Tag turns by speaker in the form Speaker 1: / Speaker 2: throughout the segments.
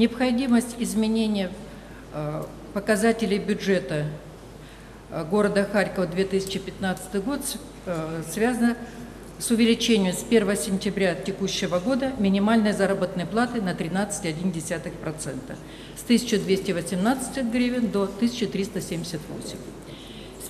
Speaker 1: Необходимость изменения э, показателей бюджета э, города Харькова 2015 год э, связана с увеличением с 1 сентября текущего года минимальной заработной платы на 13,1%, с 1218 гривен до 1378.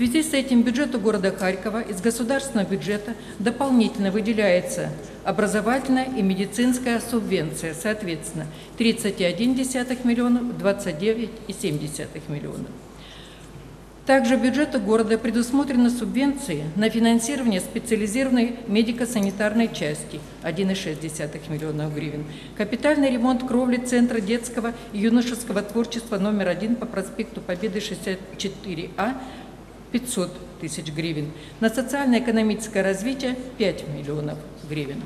Speaker 1: Связи с этим бюджету города Харькова из государственного бюджета дополнительно выделяется образовательная и медицинская субвенция, соответственно, 30,1 миллионов, 29,7 миллионов. Также бюджету города предусмотрены субвенции на финансирование специализированной медико-санитарной части 1,6 миллионов гривен, капитальный ремонт кровли Центра детского и юношеского творчества номер один по проспекту Победы 64А 500 тысяч гривен, на социально-экономическое развитие 5 миллионов гривен.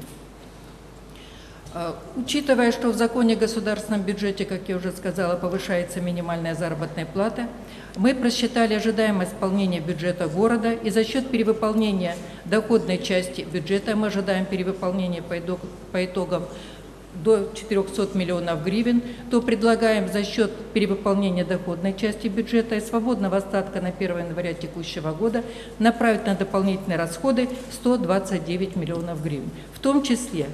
Speaker 1: А, учитывая, что в законе о государственном бюджете, как я уже сказала, повышается минимальная заработная плата, мы просчитали ожидаемое исполнение бюджета города и за счет перевыполнения доходной части бюджета мы ожидаем перевыполнения по, по итогам до 400 миллионов гривен, то предлагаем за счет перевыполнения доходной части бюджета и свободного остатка на 1 января текущего года направить на дополнительные расходы 129 миллионов гривен. В том числе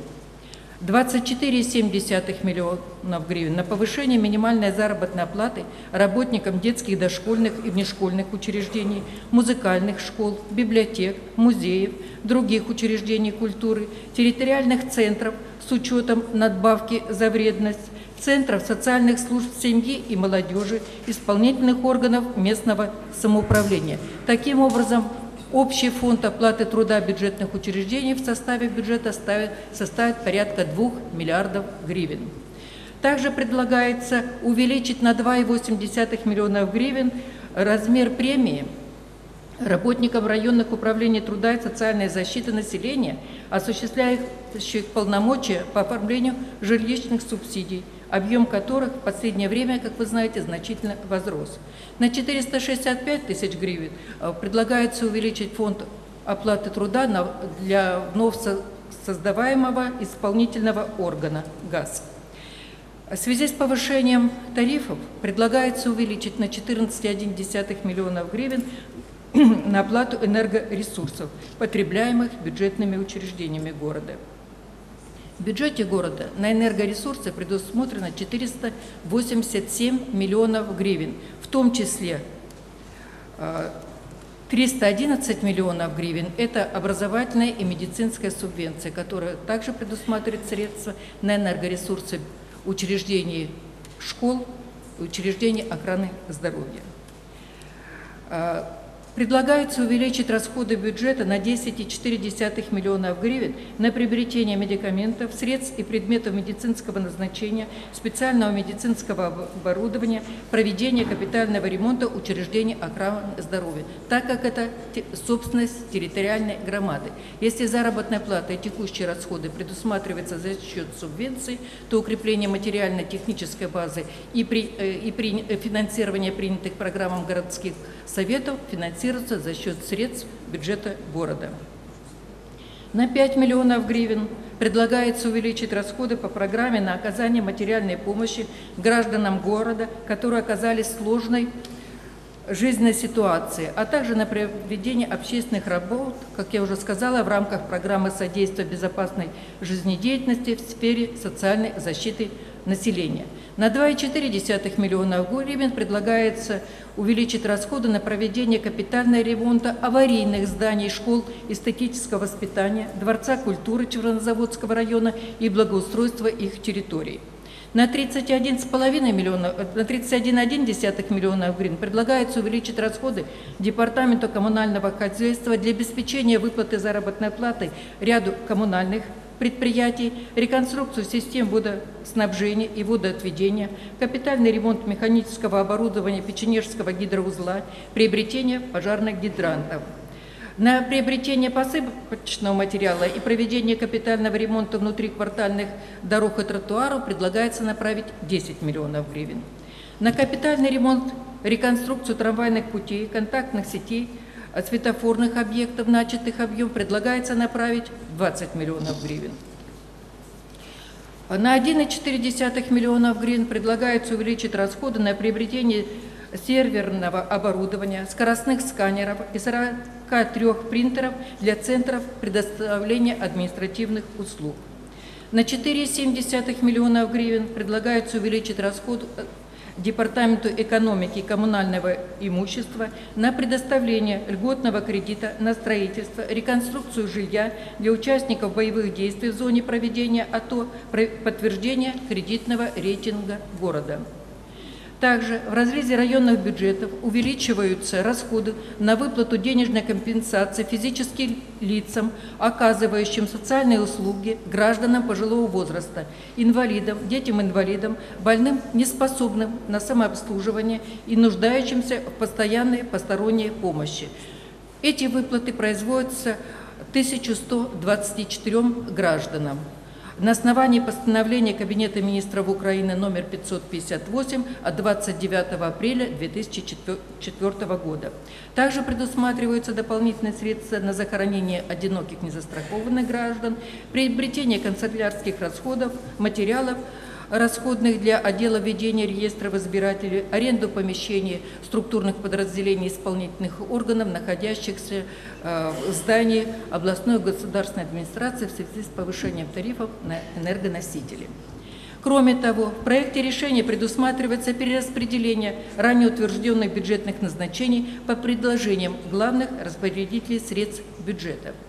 Speaker 1: 24,7 миллионов гривен на повышение минимальной заработной платы работникам детских дошкольных и внешкольных учреждений, музыкальных школ, библиотек, музеев, других учреждений культуры, территориальных центров с учетом надбавки за вредность, центров социальных служб семьи и молодежи, исполнительных органов местного самоуправления. Таким образом, Общий фонд оплаты труда бюджетных учреждений в составе бюджета ставит, составит порядка 2 миллиардов гривен. Также предлагается увеличить на 2,8 миллионов гривен размер премии работникам районных управлений труда и социальной защиты населения, осуществляющих полномочия по оформлению жилищных субсидий – объем которых в последнее время, как вы знаете, значительно возрос. На 465 тысяч гривен э, предлагается увеличить фонд оплаты труда для вновь создаваемого исполнительного органа ГАЗ. В связи с повышением тарифов предлагается увеличить на 14,1 миллионов гривен на оплату энергоресурсов, потребляемых бюджетными учреждениями города. В бюджете города на энергоресурсы предусмотрено 487 миллионов гривен, в том числе 311 э, миллионов гривен – это образовательная и медицинская субвенция, которая также предусматривает средства на энергоресурсы учреждений школ учреждений охраны здоровья. Э, Предлагается увеличить расходы бюджета на 10,4 миллионов гривен на приобретение медикаментов, средств и предметов медицинского назначения, специального медицинского оборудования, проведение капитального ремонта учреждений охраны здоровья, так как это собственность территориальной громады. Если заработная плата и текущие расходы предусматриваются за счет субвенций, то укрепление материально-технической базы и при, э, и при финансировании принятых программам городских советов финансируется финансируется за счет средств бюджета города. На 5 миллионов гривен предлагается увеличить расходы по программе на оказание материальной помощи гражданам города, которые оказались в сложной жизненной ситуации, а также на проведение общественных работ, как я уже сказала, в рамках программы содействия безопасной жизнедеятельности в сфере социальной защиты населения. На 2,4 миллиона гривен предлагается увеличить расходы на проведение капитального ремонта аварийных зданий школ эстетического воспитания, Дворца культуры Чернозаводского района и благоустройства их территорий. На 31,5 миллиона, на 31,1 миллиона гривен предлагается увеличить расходы Департаменту коммунального хозяйства для обеспечения выплаты заработной платы ряду коммунальных предприятий, реконструкцию систем водоснабжения и водоотведения, капитальный ремонт механического оборудования Печенежского гидроузла, приобретение пожарных гидрантов. На приобретение посыпочного материала и проведение капитального ремонта внутриквартальных дорог и тротуаров предлагается направить 10 миллионов гривен. На капитальный ремонт, реконструкцию трамвайных путей, контактных сетей, светофорных объектов, начатых объем, предлагается направить 20 миллионов гривен. На 1,4 миллионов гривен предлагается увеличить расходы на приобретение серверного оборудования, скоростных сканеров и 43 принтеров для центров предоставления административных услуг. На 4,7 миллионов гривен предлагается увеличить расход Департаменту экономики и коммунального имущества на предоставление льготного кредита на строительство, реконструкцию жилья для участников боевых действий в зоне проведения АТО, подтверждение кредитного рейтинга города. Также в разрезе районных бюджетов увеличиваются расходы на выплату денежной компенсации физическим лицам, оказывающим социальные услуги гражданам пожилого возраста, инвалидам, детям-инвалидам, больным, неспособным на самообслуживание и нуждающимся в постоянной посторонней помощи. Эти выплаты производятся 1124 гражданам на основании постановления Кабинета министров Украины номер 558 от 29 апреля 2004 года. Также предусматриваются дополнительные средства на захоронение одиноких незастрахованных граждан, приобретение канцелярских расходов, материалов, расходных для отдела ведения реестров избирателей, аренду помещений структурных подразделений исполнительных органов, находящихся э, в здании областной государственной администрации в связи с повышением тарифов на энергоносители. Кроме того, в проекте решения предусматривается перераспределение ранее утвержденных бюджетных назначений по предложениям главных распорядителей средств бюджета –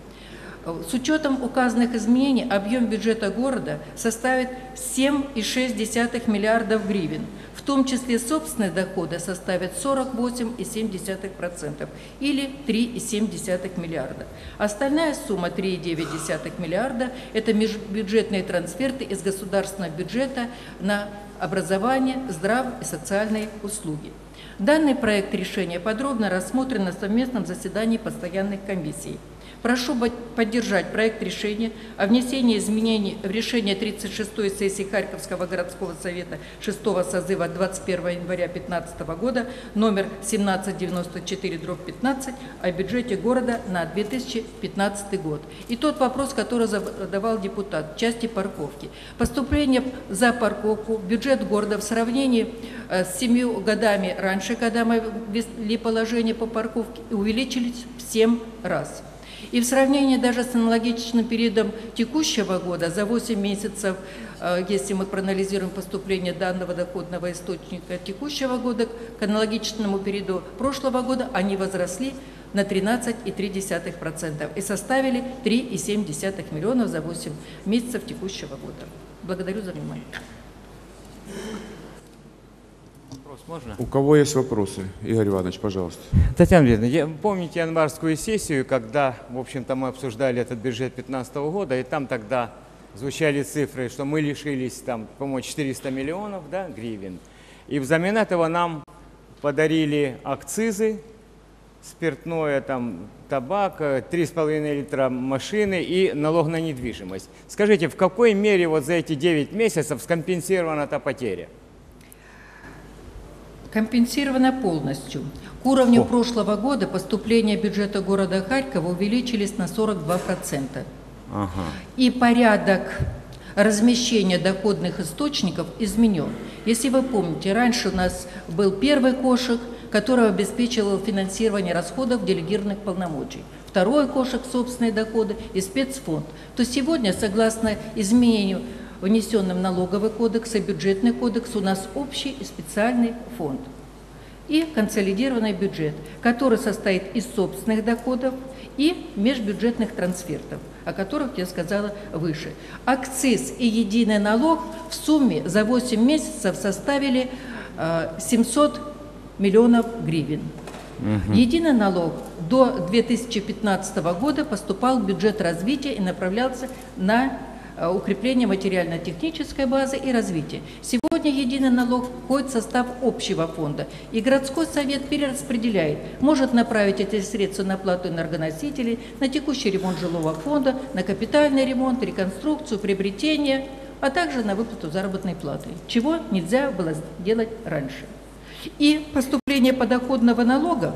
Speaker 1: с учетом указанных изменений объем бюджета города составит 7,6 миллиардов гривен, в том числе собственные доходы составят 48,7% или 3,7 миллиарда. Остальная сумма 3,9 миллиарда – это межбюджетные трансферты из государственного бюджета на образование, здрав и социальные услуги. Данный проект решения подробно рассмотрен на совместном заседании постоянных комиссий. Прошу поддержать проект решения о внесении изменений в решение 36-й сессии Харьковского городского совета 6 созыва 21 января 2015 года номер 1794-15 о бюджете города на 2015 год. И тот вопрос, который задавал депутат части парковки. Поступление за парковку бюджет города в сравнении э, с семью годами раньше, когда мы ввели положение по парковке, увеличились в 7 раз. И в сравнении даже с аналогичным периодом текущего года, за 8 месяцев, э, если мы проанализируем поступление данного доходного источника текущего года к аналогичному периоду прошлого года, они возросли на 13,3% и составили 3,7 миллионов за 8 месяцев текущего года. Благодарю за внимание.
Speaker 2: Можно? У кого есть вопросы? Игорь Иванович, пожалуйста.
Speaker 3: Татьяна Леонидовна, помните январскую сессию, когда, в общем-то, мы обсуждали этот бюджет 2015 года, и там тогда звучали цифры, что мы лишились, там, по-моему, 400 миллионов да, гривен. И взамен этого нам подарили акцизы, спиртное, там, табак, 3,5 литра машины и налог на недвижимость. Скажите, в какой мере вот за эти 9 месяцев скомпенсирована эта потеря?
Speaker 1: Компенсировано полностью. К уровню О. прошлого года поступления бюджета города Харькова увеличились на 42%. Ага. И порядок размещения доходных источников изменен. Если вы помните, раньше у нас был первый кошек, который обеспечивал финансирование расходов делегированных полномочий. Второй кошек – собственные доходы и спецфонд. То сегодня, согласно изменению внесенным налоговый кодекс и бюджетный кодекс, у нас общий и специальный фонд и консолидированный бюджет, который состоит из собственных доходов и межбюджетных трансфертов, о которых я сказала выше. Акциз и единый налог в сумме за 8 месяцев составили 700 э, миллионов гривен. Угу. Единый налог до 2015 года поступал в бюджет развития и направлялся на укрепление материально-технической базы и развития. Сегодня единый налог входит в состав общего фонда, и городской совет перераспределяет, может направить эти средства на плату энергоносителей, на текущий ремонт жилого фонда, на капитальный ремонт, реконструкцию, приобретение, а также на выплату заработной платы, чего нельзя было сделать раньше. И поступление подоходного налога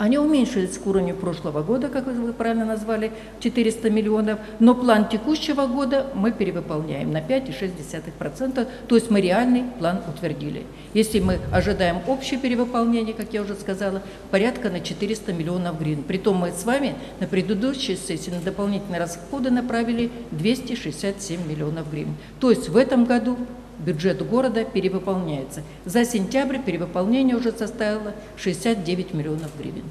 Speaker 1: Они уменьшились к уровню прошлого года, как вы правильно назвали, 400 миллионов, но план текущего года мы перевыполняем на 5,6%, то есть мы реальный план утвердили. Если мы ожидаем общее перевыполнение, как я уже сказала, порядка на 400 миллионов гривен. Притом мы с вами на предыдущей сессии на дополнительные расходы направили 267 миллионов гривен. То есть в этом году бюджет города перевыполняется. За сентябрь перевыполнение уже составило 69 миллионов гривен.